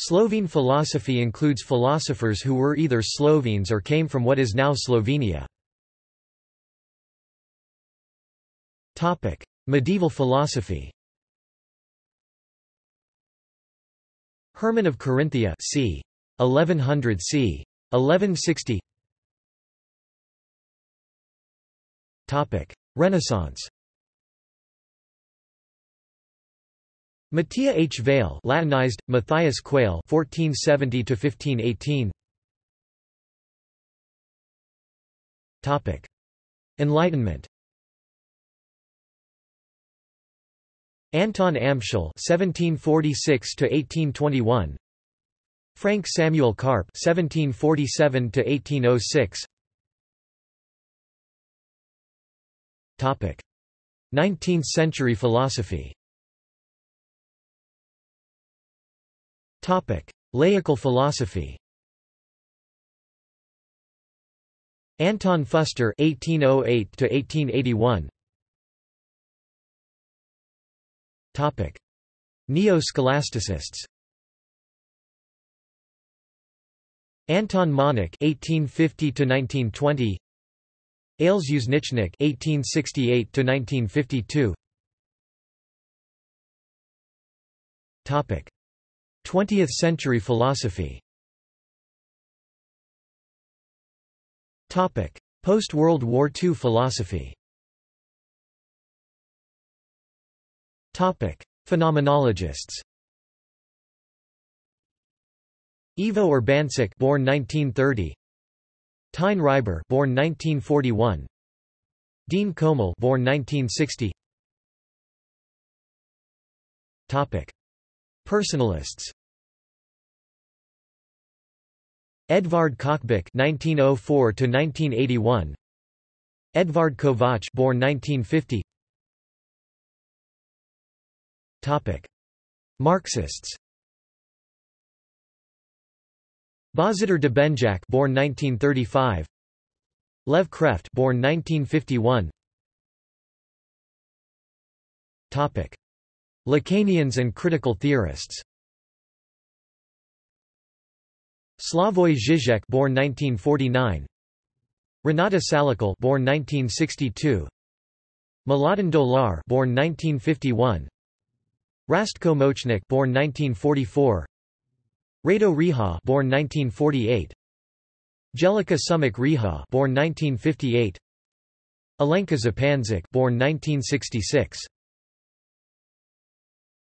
Slovene philosophy includes philosophers who were either Slovenes or came from what is now Slovenia. Medieval philosophy Hermann of Carinthia c. 1100 c. 1160 Renaissance Matija Hvale Latinized, Matthias Qualle 1470 Topic. Enlightenment Anton Ambschel (1746–1821), Franc Samuel Karpe (1747–1806). Topic: 19th century philosophy. Laical philosophy. Anton Füster (1808–1881). Topic: Neo-scholasticists. Anton Mahnič (1850–1920). Aleš Ušeničnik (1868–1952). Topic: 20th century philosophy. Topic: Post-World War II philosophy. Topic: Phenomenologists. Ivo Urbančič, born 1930. Tine Hribar, born 1941. Dean Komel born 1960. Topic: Personalists. Edvard Kocbek (1904–1981), Edvard Kovač, born 1950. Topic: Marxists. Božidar Debenjak, born 1935. Lev Kreft, born 1951. Topic: Lacanians and critical theorists. Slavoj Žižek, born 1949. Renata Salecl, born 1962. Mladen Dolar, born 1951. Rastko Močnik, born 1944. Rado Riha, born 1948. Jelica Šumič Riha, born 1958. Alenka Zupančič, born 1966.